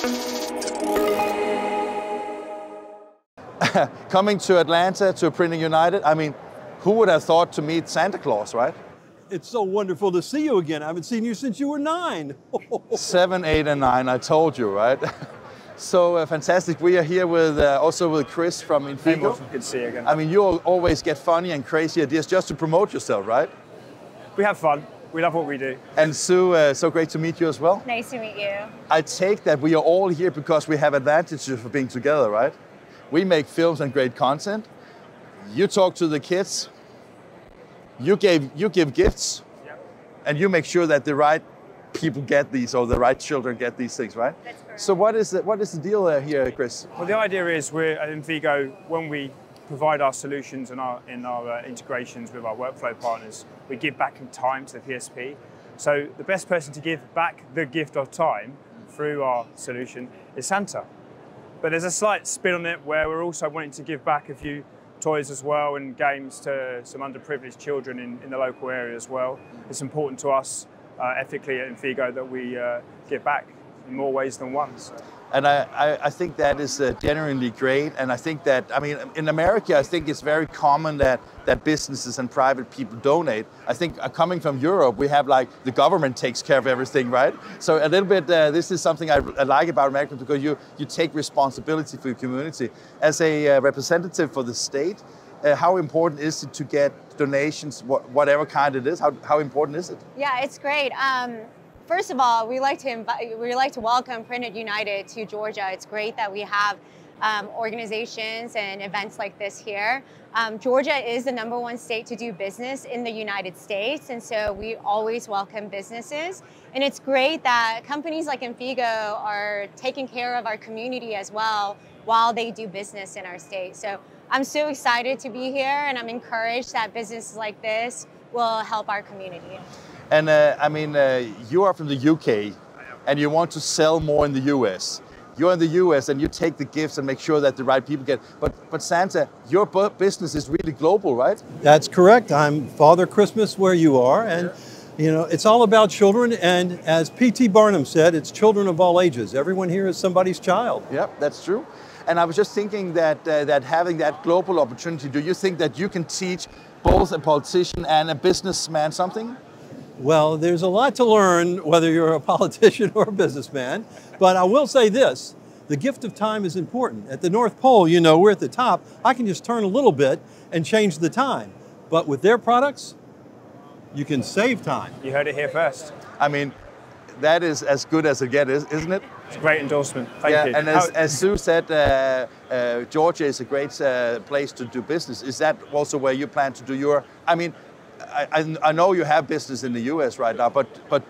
Coming to Atlanta to Printing United, I mean, who would have thought to meet Santa Claus, right? It's so wonderful to see you again. I haven't seen you since you were nine. Seven, eight, and nine, I told you, right? so uh, fantastic. We are here with uh, also with Chris from Infigo. Good to see you again. I mean, you always get funny and crazy ideas just to promote yourself, right? We have fun. We love what we do. And Soo, uh, so great to meet you as well. Nice to meet you. I take that we are all here because we have advantages for being together, right? We make films and great content. You talk to the kids. You gave you give gifts, Yep. and you make sure that the right people get these or the right children get these things, right? That's correct. So what is the, what is the deal uh, here, Chris? Well, the idea is we're at Infigo when we provide our solutions and our in our uh, integrations with our workflow partners, we give back in time to the PSP. So the best person to give back the gift of time through our solution is Santa. But there's a slight spin on it where we're also wanting to give back a few toys as well and games to some underprivileged children in, in the local area as well. It's important to us uh, ethically at Infigo that we uh, give back in more ways than one. So. And I, I, I think that is uh, genuinely great. And I think that, I mean, in America, I think it's very common that, that businesses and private people donate. I think uh, coming from Europe, we have like the government takes care of everything, right? So a little bit, uh, this is something I, I like about America because you, you take responsibility for your community. As a uh, representative for the state, uh, how important is it to get donations, wha- whatever kind it is? How, how important is it? Yeah, it's great. Um, first of all, we like to invite, we like to welcome Printed United to Georgia. It's great that we have um, organizations and events like this here. Um, Georgia is the number one state to do business in the United States, and so we always welcome businesses. And it's great that companies like Infigo are taking care of our community as well while they do business in our state. So I'm so excited to be here, and I'm encouraged that businesses like this will help our community. And uh, I mean, uh, you are from the UK and you want to sell more in the US. You're in the US and you take the gifts and make sure that the right people get. But, but Santa, your bu- business is really global, right? That's correct. I'm Father Christmas where you are. And, you know, it's all about children. And as P.T. Barnum said, it's children of all ages. Everyone here is somebody's child. Yep, that's true. And I was just thinking that, uh, that having that global opportunity, do you think that you can teach both a politician and a businessman something? Well, there's a lot to learn whether you're a politician or a businessman. But I will say this the gift of time is important. At the North Pole, you know, we're at the top. I can just turn a little bit and change the time. But with their products, you can save time. You heard it here first. I mean, that is as good as it gets, isn't it? It's a great endorsement. Thank yeah, you. and as, as Soo said, uh, uh, Georgia is a great uh, place to do business. Is that also where you plan to do your? I mean, I, I, know you have business in the U.S. right now, but but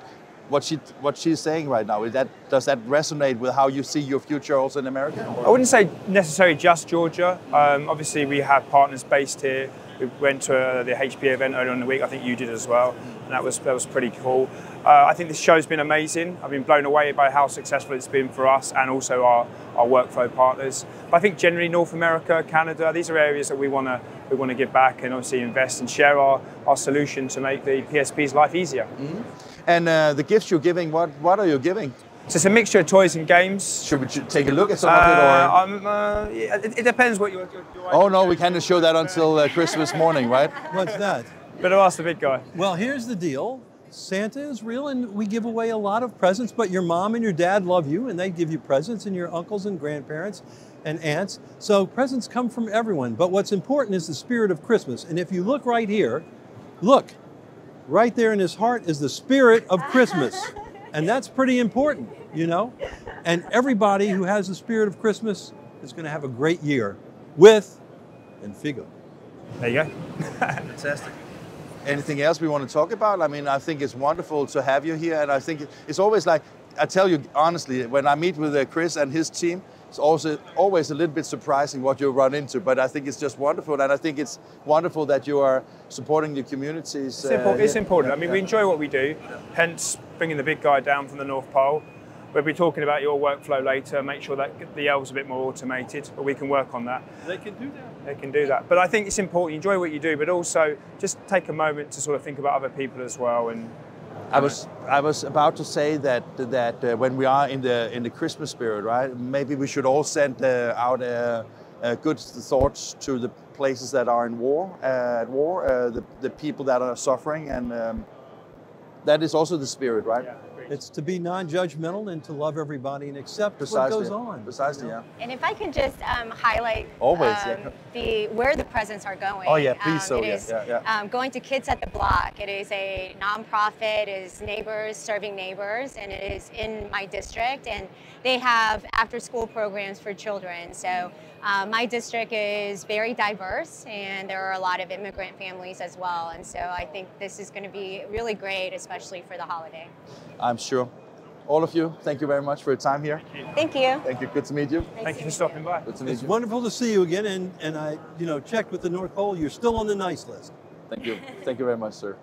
what she what she's saying right now is that does that resonate with how you see your future also in America? I wouldn't say necessarily just Georgia. Um, obviously, we have partners based here. We went to uh, the HP event earlier in the week. I think you did as well, and that was that was pretty cool. Uh, I think this show's been amazing. I've been blown away by how successful it's been for us and also our, our workflow partners. But I think generally North America, Canada, these are areas that we want to we want to give back and obviously invest and share our, our solution to make the PSP's life easier. And uh, the gifts you're giving, what what are you giving? So it's a mixture of toys and games. Should we take a look at some of it, Uh, or? um, uh, yeah, it, it depends what you. your- your Oh no, we can't show that until uh, Christmas morning, right? What's that? Better ask the big guy. Well, here's the deal. Santa is real and we give away a lot of presents, but your mom and your dad love you and they give you presents and your uncles and grandparents and aunts. So presents come from everyone. But what's important is the spirit of Christmas. And if you look right here, look, right there in his heart is the spirit of Christmas. And that's pretty important, you know? And everybody who has the spirit of Christmas is going to have a great year with Infigo. There you go. Fantastic. Anything else we want to talk about? I mean, I think it's wonderful to have you here, and I think it's always like I tell you honestly, when I meet with uh, Chris and his team, it's also always a little bit surprising what you run into. But I think it's just wonderful, and I think it's wonderful that you are supporting the communities. It's, impor- it's important. I mean, we enjoy what we do, hence bringing the big guy down from the North Pole. We'll be talking about your workflow later, make sure that the L's a bit more automated, but we can work on that. They can do that. They can do that. But I think it's important, you enjoy what you do, but also just take a moment to sort of think about other people as well and I was I was about to say that that uh, when we are in the in the Christmas spirit, right? Maybe we should all send uh, out uh, uh, good thoughts to the places that are in war, uh, at war, uh, the the people that are suffering, and um, that is also the spirit, right? Yeah. It's to be non-judgmental and to love everybody and accept Precisely. what goes on. Precisely, you know? yeah. And if I can just um, highlight Always, um, yeah. the where the presents are going. Oh, yeah, please Um, so, it yeah, is, yeah, yeah. Um, going to Kids at the Block. It is a nonprofit. It is neighbors serving neighbors, and it is in my district. And they have after-school programs for children. So um, my district is very diverse, and there are a lot of immigrant families as well. And so I think this is going to be really great, especially for the holiday. I'm sure. All of you, thank you very much for your time here. Thank you. Thank you. Good to meet you. Nice Thank you for meet stopping by. Good to meet It's you. wonderful to see you again, and, and I, you know, checked with the North Pole. You're still on the nice list. Thank you. Thank you very much, sir.